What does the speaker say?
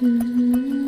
嗯。